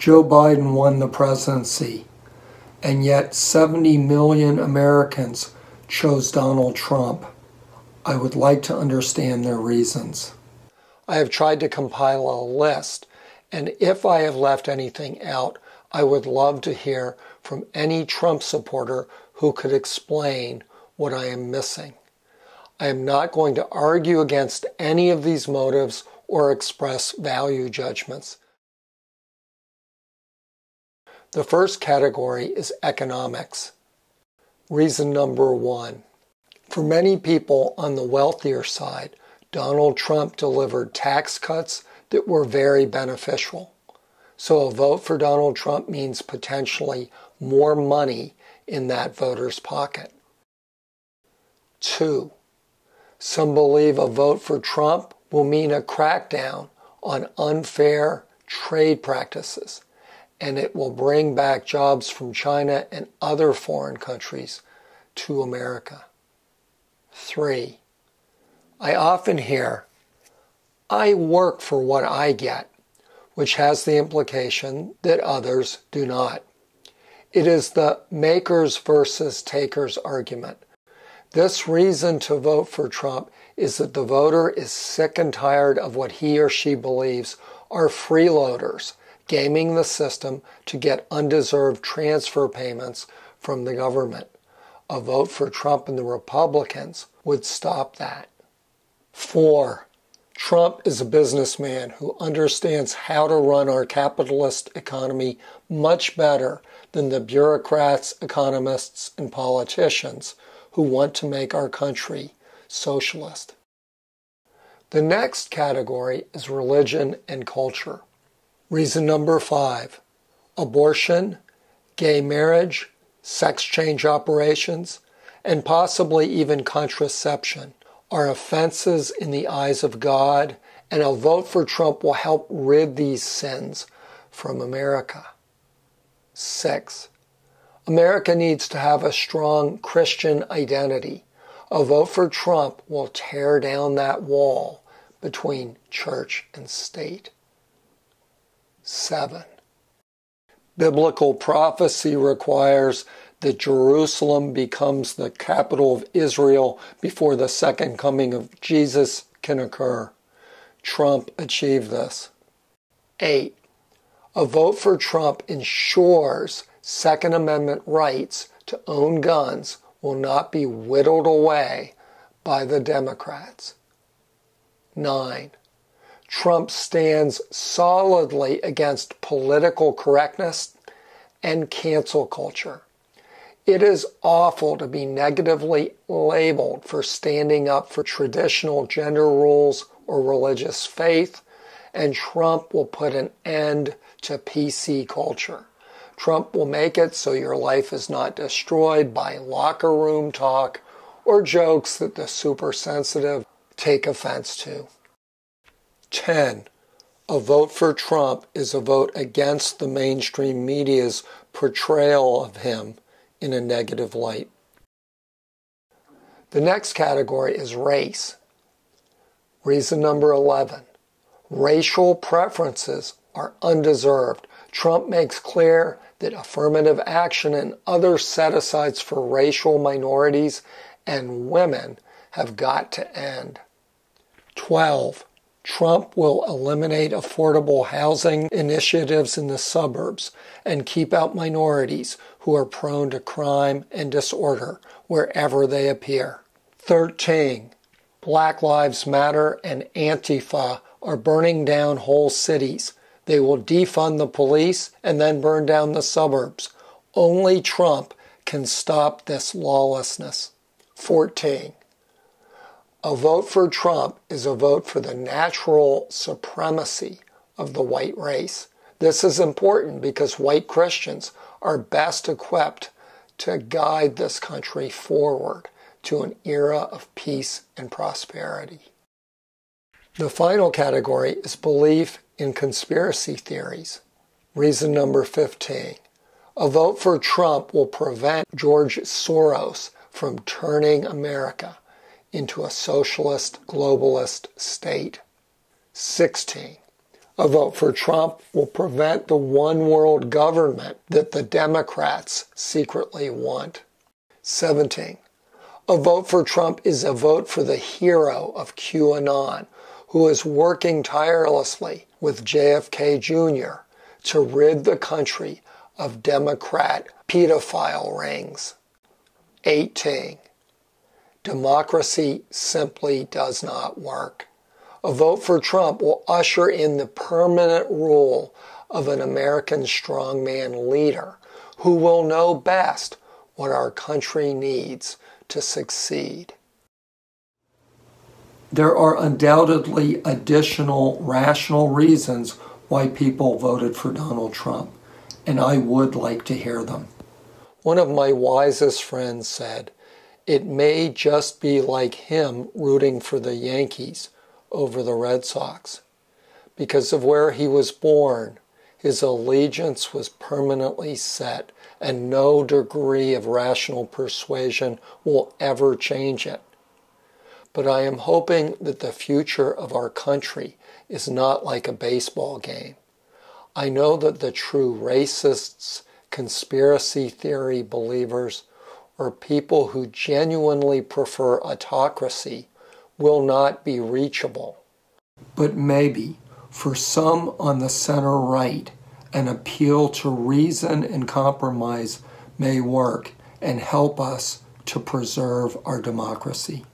Joe Biden won the presidency, and yet 70 million Americans chose Donald Trump. I would like to understand their reasons. I have tried to compile a list, and if I have left anything out, I would love to hear from any Trump supporter who could explain what I am missing. I am not going to argue against any of these motives or express value judgments. The first category is economics. Reason number one. For many people on the wealthier side, Donald Trump delivered tax cuts that were very beneficial. So a vote for Donald Trump means potentially more money in that voter's pocket. Two, some believe a vote for Trump will mean a crackdown on unfair trade practices, and it will bring back jobs from China and other foreign countries to America. Three, I often hear, I work for what I get, which has the implication that others do not. It is the makers versus takers argument. This reason to vote for Trump is that the voter is sick and tired of what he or she believes are freeloaders gaming the system to get undeserved transfer payments from the government. A vote for Trump and the Republicans would stop that. Four, Trump is a businessman who understands how to run our capitalist economy much better than the bureaucrats, economists, and politicians who want to make our country socialist. The next category is religion and culture. Reason number five abortion, gay marriage, sex change operations, and possibly even contraception are offenses in the eyes of God, and a vote for Trump will help rid these sins from America. Six, America needs to have a strong Christian identity. A vote for Trump will tear down that wall between church and state. Seven, biblical prophecy requires that Jerusalem becomes the capital of Israel before the second coming of Jesus can occur. Trump achieved this. 8. A vote for Trump ensures Second Amendment rights to own guns will not be whittled away by the Democrats. 9. Trump stands solidly against political correctness and cancel culture. It is awful to be negatively labeled for standing up for traditional gender rules or religious faith, and Trump will put an end to PC culture. Trump will make it so your life is not destroyed by locker room talk or jokes that the super sensitive take offense to. 10. A vote for Trump is a vote against the mainstream media's portrayal of him in a negative light. The next category is race. Reason number 11 racial preferences are undeserved. Trump makes clear that affirmative action and other set asides for racial minorities and women have got to end. 12. Trump will eliminate affordable housing initiatives in the suburbs and keep out minorities who are prone to crime and disorder wherever they appear. 13. Black Lives Matter and Antifa are burning down whole cities. They will defund the police and then burn down the suburbs. Only Trump can stop this lawlessness. 14. A vote for Trump is a vote for the natural supremacy of the white race. This is important because white Christians are best equipped to guide this country forward to an era of peace and prosperity. The final category is belief in conspiracy theories. Reason number 15. A vote for Trump will prevent George Soros from turning America into a socialist globalist state. 16. A vote for Trump will prevent the one world government that the Democrats secretly want. 17. A vote for Trump is a vote for the hero of QAnon, who is working tirelessly with JFK Jr. to rid the country of Democrat pedophile rings. 18. Democracy simply does not work. A vote for Trump will usher in the permanent rule of an American strongman leader who will know best what our country needs to succeed. There are undoubtedly additional rational reasons why people voted for Donald Trump, and I would like to hear them. One of my wisest friends said, It may just be like him rooting for the Yankees over the Red Sox. Because of where he was born, his allegiance was permanently set, and no degree of rational persuasion will ever change it. But I am hoping that the future of our country is not like a baseball game. I know that the true racists, conspiracy theory believers, or people who genuinely prefer autocracy will not be reachable. But maybe for some on the center right, an appeal to reason and compromise may work and help us to preserve our democracy.